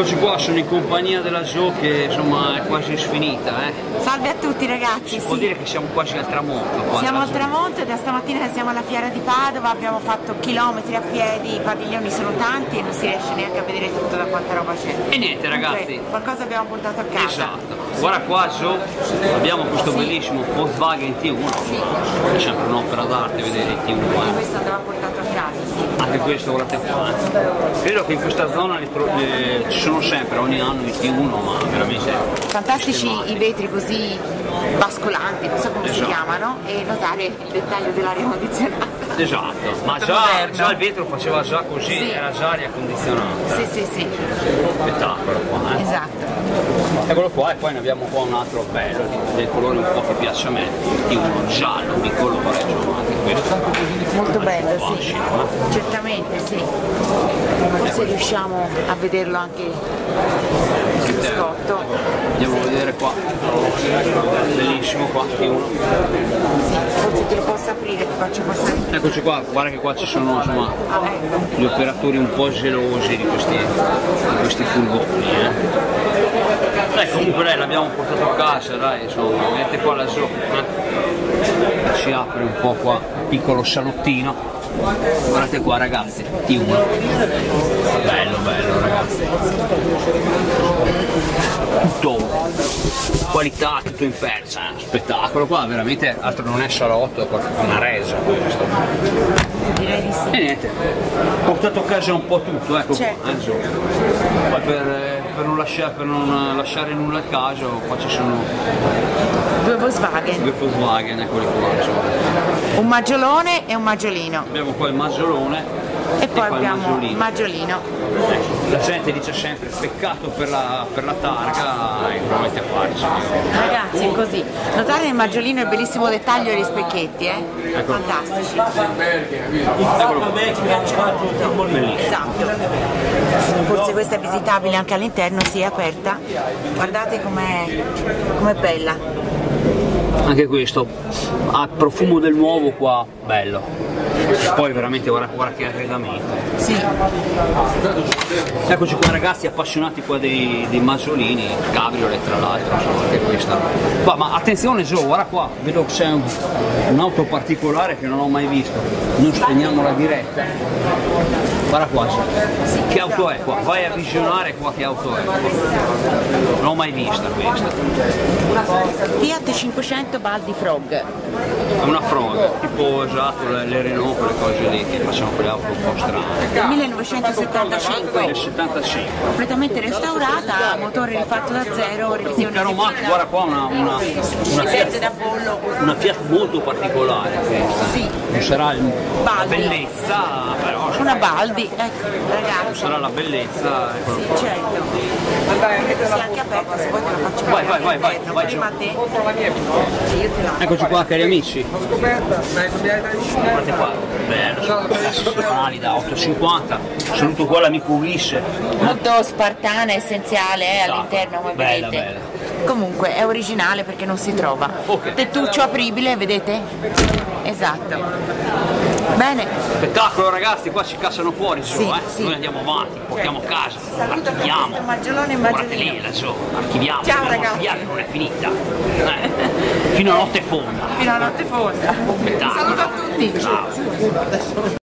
Eccoci qua, sono in compagnia della Zo che insomma è quasi sfinita, eh. Salve a tutti ragazzi, Si può sì. dire che siamo quasi al tramonto. qua Siamo al tramonto e da stamattina siamo alla fiera di Padova, abbiamo fatto chilometri a piedi, i padiglioni sono tanti e non si riesce neanche a vedere tutto da quanta roba c'è. E niente ragazzi, Comunque, qualcosa abbiamo portato a casa. esatto. Guarda qua Zo, abbiamo questo Sì. bellissimo Volkswagen T1, Sì. è sempre un'opera d'arte vedere il T1. eh. Questo andava portato a casa, sì. Anche questo guardate qua. eh. Credo che in questa zona eh, ci sono sempre ogni anno i T1, ma veramente Fantastici i vetri così bascolanti, non so come si Esatto. chiamano, e notare il dettaglio dell'aria condizionata. Esatto, ma già, già il vetro faceva già così, Sì. era già aria condizionata. Sì, sì, sì, Spettacolo qua, eh. esatto. Eccolo qua e poi ne abbiamo qua un altro bello, del colore un po' che piace a me, di uno giallo di colore, insomma, anche questo. Molto bello, sì. Eh. Certamente, sì. Forse riusciamo a vederlo anche sul scotto. Andiamo a vedere qua, bellissimo qua, di uno. Sì, forse te lo posso aprire, ti faccio passare. Eccoci qua, guarda che qua ci sono insomma Ah, ecco. gli operatori un po' gelosi di questi, di questi furgoni. Eh. Dai, comunque dai, l'abbiamo portato a casa, dai, insomma, vedete qua la eh. si apre un po' qua, piccolo salottino. Guardate qua ragazzi, T1. Bello, bello ragazzi. Tutto qualità, tutto in perza, eh. spettacolo qua, veramente altro non è salotto, è una resa questo. E niente, portato a casa un po' tutto, ecco Certo. qua, eh. Poi per, eh, per non lasciare, per non lasciare nulla a caso, qua ci sono Volkswagen, due Volkswagen, eccoli qua, un maggiolone e un maggiolino. Abbiamo qua il maggiolone E poi il abbiamo il maggiolino. maggiolino. Ecco, la gente dice sempre peccato per la, per la targa e provate a farci. Ragazzi, è così. Notare nel maggiolino il bellissimo dettaglio degli specchietti, eh? Ecco. Fantastici. Eccolo. Esatto. Forse questa è visitabile anche all'interno, sì, è aperta. Guardate com'è, com'è bella. Anche questo ha profumo del nuovo qua, bello. Poi veramente guarda, guarda che arredamento. Sì, Eccoci qua ragazzi appassionati qua dei, dei maggiolini, cabriolet tra l'altro, anche questa. Qua, ma attenzione Gio, guarda qua, vedo che c'è un- un'auto particolare che non ho mai visto. Non spegniamo la diretta. Guarda qua, Gio. che auto è qua? Vai a visionare qua che auto è. Non l'ho mai vista questa. Fiat 500 Baldi Frog. Una frog, tipo esatto le, Renault, quelle cose lì che facciano quelle auto un po' strane. Del 1975, Del 75. completamente restaurata, motore rifatto da zero, revisione Caro Marco, guarda qua una, una, una Fiat una Fiat molto particolare questa. Sì. Non sarà il- la bellezza, però Una Baldi, ecco, ragazzi. sarà la bellezza. ecco. Sì, certo. Sia anche aperta, se vuoi te la faccio Vai, vai, vai, vai, vai, Te la Eccoci qua cari amici. Guardate qua, bello, sono assolutamente da 8,50. Saluto qua l'amico Ulisse. molto spartana, essenziale eh, all'interno come Bella, vedete. bella. Comunque è originale perché non si trova. Ok. Tettuccio apribile, vedete? Esatto. Bene, Spettacolo ragazzi, qua ci cassano fuori su, Sì, eh. sì. Noi andiamo avanti, portiamo a casa, Saluto archiviamo. maggiolone e maggiolino. lì, laggiù, archiviamo, Ciao, ragazzi. archiviare, non è finita. Eh. Fino a notte fonda. fino a notte fonda. Spettacolo. Saluto a tutti. Ciao.